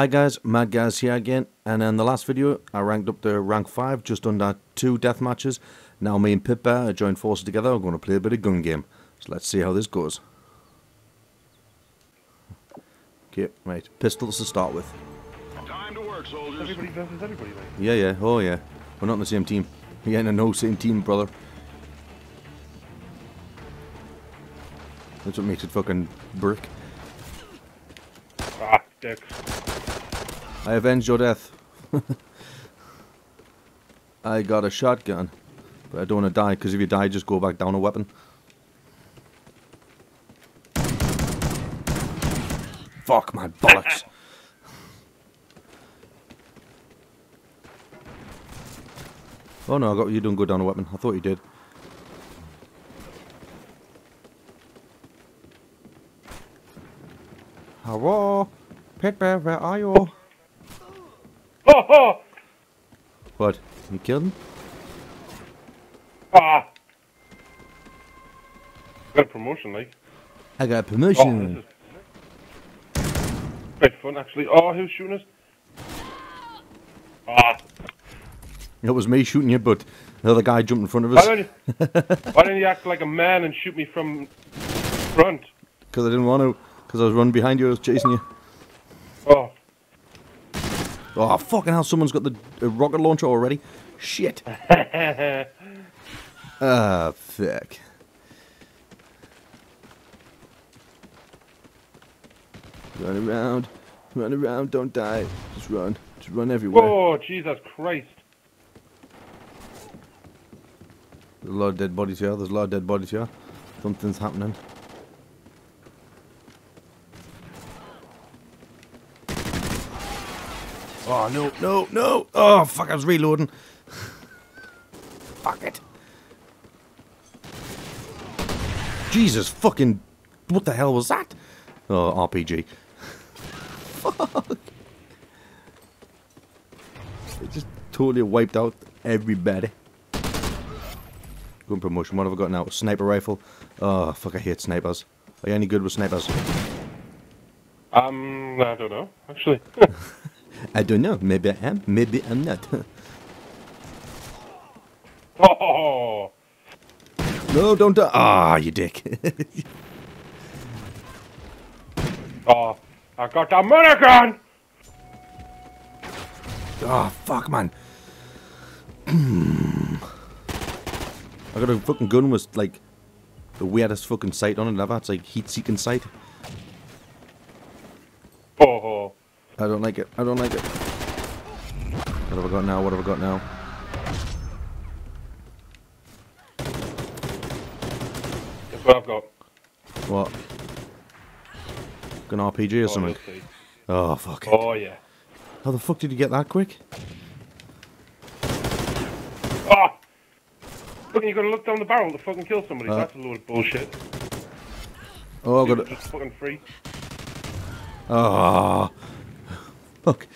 Hi guys, Madgaz here again, and in the last video I ranked up to rank 5, just under 2 death matches. Now me and Pip Bear are joined forces together, we're going to play a bit of gun game. So let's see how this goes. Okay, right, pistols to start with. Time to work, soldiers. Everybody versus everybody, like. Yeah, yeah, oh yeah, we're not on the same team. We ain't in no same team, brother. That's what makes it fucking brick. Ah, dicks. I avenged your death. I got a shotgun. But I don't want to die, because if you die, just go back down a weapon. Fuck my bollocks. oh no, I got you don't go down a weapon. I thought you did. Hello? Pit Bear, where are you? Oh, oh! What? You killed him? Ah! Got a promotion, like. I got a promotion. is quite fun, actually. Oh, who's shooting us? Ah! It was me shooting you, but the other guy jumped in front of Why us don't you, why don't you act like a man and shoot me from front? because I didn't want to. Because I was running behind you, I was chasing you. Oh. Oh, fucking hell, someone's got the uh, rocket launcher already. Shit. Ah, fuck. Run around. Run around, don't die. Just run. Just run everywhere. oh, Jesus Christ. There's a lot of dead bodies here. There's a lot of dead bodies here. Something's happening. Oh, no, no, no. Oh, fuck, I was reloading. fuck it. Jesus fucking... What the hell was that? Oh, RPG. fuck. It just totally wiped out everybody. Good promotion. What have I got now? Sniper rifle. Oh, fuck, I hate snipers. Are you any good with snipers? Um, I don't know, actually. I don't know. Maybe I am. Maybe I'm not. oh! no, don't die. Ah, you dick. Oh, I got the money gun! oh, ah, fuck, man. I got a fucking gun with, like, the weirdest fucking sight on it ever. It's like heat-seeking sight. Oh, oh. I don't like it. I don't like it. What have I got now? What have I got now? That's what I've got. What? An RPG or Oh, something? Oh, fuck it. Oh, yeah. How the fuck did you get that quick? Oh! Look, you gotta look down the barrel to fucking kill somebody. Uh. That's a load of bullshit. Oh, I got it. Just fucking free. Oh. Fuck.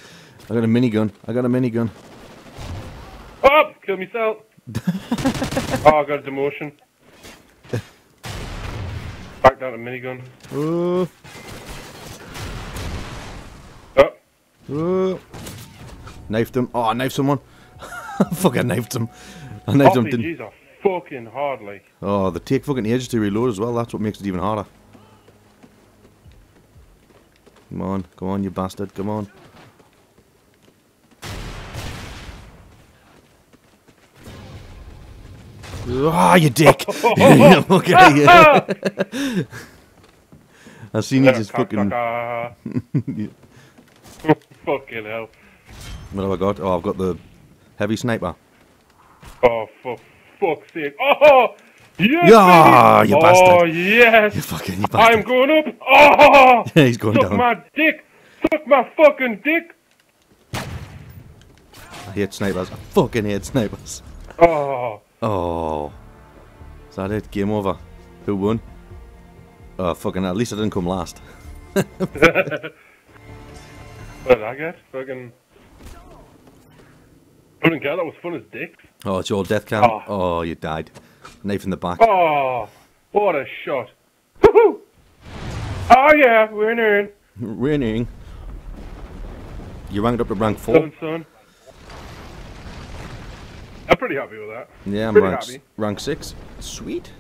I got a minigun. I got a minigun. Oh! Kill myself! oh, I got a demotion. Back down to minigun. Oh. Oh! Oh. Knifed him. Oh, I knifed someone. fuck, I knifed him. I knifed him. Didn't... Fucking hardly. Oh, they take fucking ages to reload as well. That's what makes it even harder. Come on. Come on, you bastard. Come on. Ah, you dick! okay, yeah. I seen you just fucking. fucking hell. What have I got? Oh, I've got the heavy sniper. Oh, for fuck's sake. Oh! Yes! Yeah, baby! you Oh, bastard. yes! You fucking you I'm going up! Oh! Yeah, he's going Suck down. my dick! Suck my fucking dick! I hate snipers. I fucking hate snipers. Oh! Oh. Is that it? Game over. Who won? Oh, fucking, at least I didn't come last. What did I get? Fucking. I didn't care, that was fun as dicks. Oh, it's your death cam. Oh. Oh, you died. Knife in the back. Oh! What a shot! Woohoo! Oh yeah, we're. Winning. You ranked up to rank four. Seven son. I'm pretty happy with that. Yeah, I'm Pretty rank, happy. rank six. Sweet.